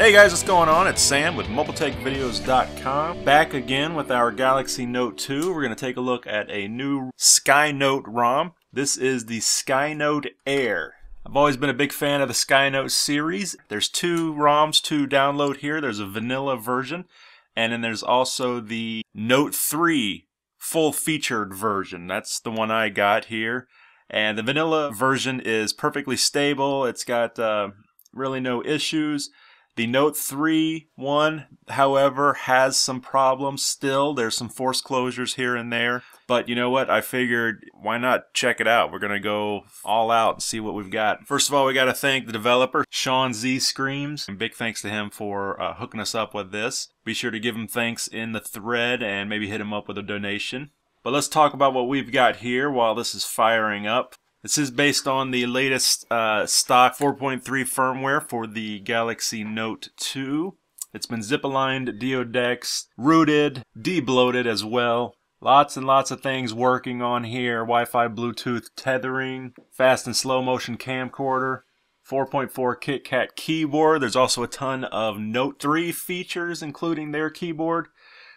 Hey guys, what's going on? It's Sam with MobileTechVideos.com. Back again with our Galaxy Note 2. We're going to take a look at a new SkyNote ROM. This is the SkyNote Air. I've always been a big fan of the SkyNote series. There's two ROMs to download here. There's a vanilla version, and then there's also the Note 3 full featured version. That's the one I got here. And the vanilla version is perfectly stable. It's got uh, really no issues. The Note 3 one, however, has some problems still. There's some force closures here and there. But you know what? I figured why not check it out? We're going to go all out and see what we've got. First of all, we got to thank the developer, Sean Z Screams. And big thanks to him for uh, hooking us up with this. Be sure to give him thanks in the thread and maybe hit him up with a donation. But let's talk about what we've got here while this is firing up. This is based on the latest uh, stock 4.3 firmware for the Galaxy Note 2. It's been zip aligned, deodex, rooted, debloated as well. Lots and lots of things working on here. Wi-Fi, Bluetooth tethering, fast and slow motion camcorder, 4.4 KitKat keyboard. There's also a ton of Note 3 features, including their keyboard.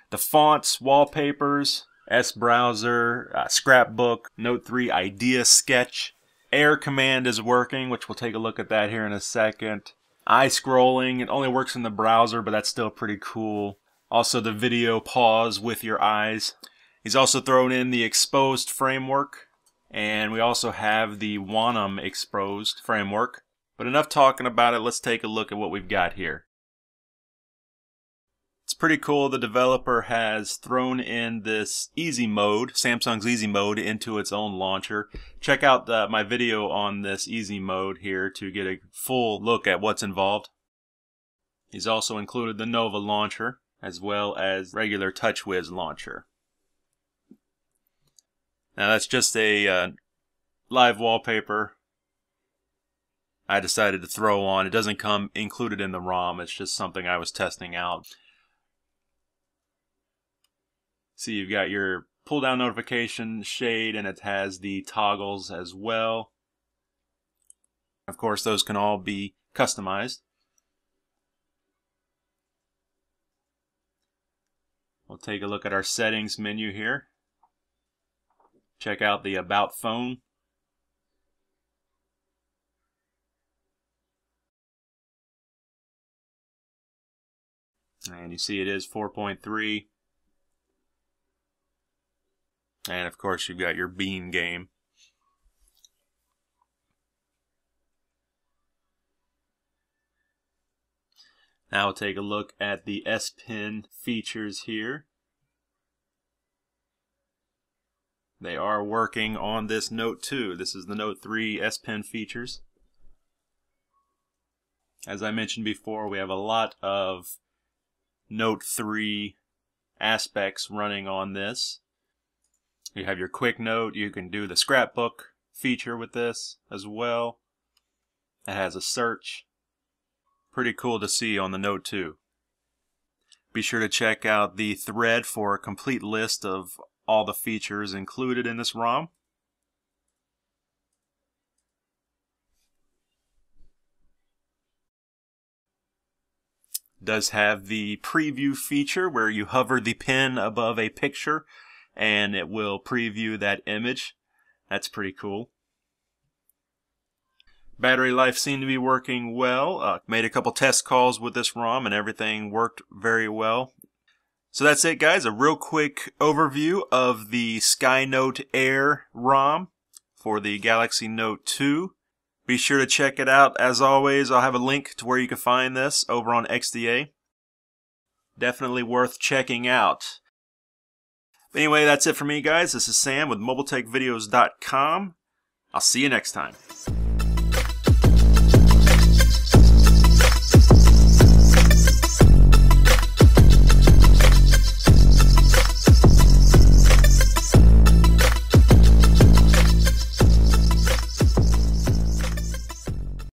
The fonts, wallpapers, S Browser, uh, Scrapbook, Note 3 Idea Sketch. Air Command is working, which we'll take a look at that here in a second. Eye scrolling, it only works in the browser, but that's still pretty cool. Also the video pause with your eyes. He's also thrown in the Xposed framework, and we also have the Wanam Xposed framework. But enough talking about it, let's take a look at what we've got here. Pretty cool. The developer has thrown in this easy mode, Samsung's easy mode, into its own launcher. Check out the, my video on this easy mode here to get a full look at what's involved. He's also included the Nova launcher as well as regular TouchWiz launcher. Now that's just a uh, live wallpaper I decided to throw on. It doesn't come included in the ROM. It's just something I was testing out. See, you've got your pull down notification shade and it has the toggles as well. Of course, those can all be customized. We'll take a look at our settings menu here. Check out the About Phone. And you see it is 4.3. And of course, you've got your bean game. Now we'll take a look at the S Pen features here. They are working on this Note 2. This is the Note 3 S Pen features. As I mentioned before, we have a lot of Note 3 aspects running on this. You have your quick note. You can do the scrapbook feature with this as well. It has a search. Pretty cool to see on the Note 2. Be sure to check out the thread for a complete list of all the features included in this ROM. does have the preview feature where you hover the pen above a picture and it will preview that image. That's pretty cool. Battery life seemed to be working well. Uh, made a couple test calls with this ROM and everything worked very well. So that's it guys, a real quick overview of the SkyNote Air ROM for the Galaxy Note 2. Be sure to check it out. As always, I'll have a link to where you can find this over on XDA. Definitely worth checking out. Anyway, that's it for me, guys. This is Sam with MobileTechVideos.com. I'll see you next time.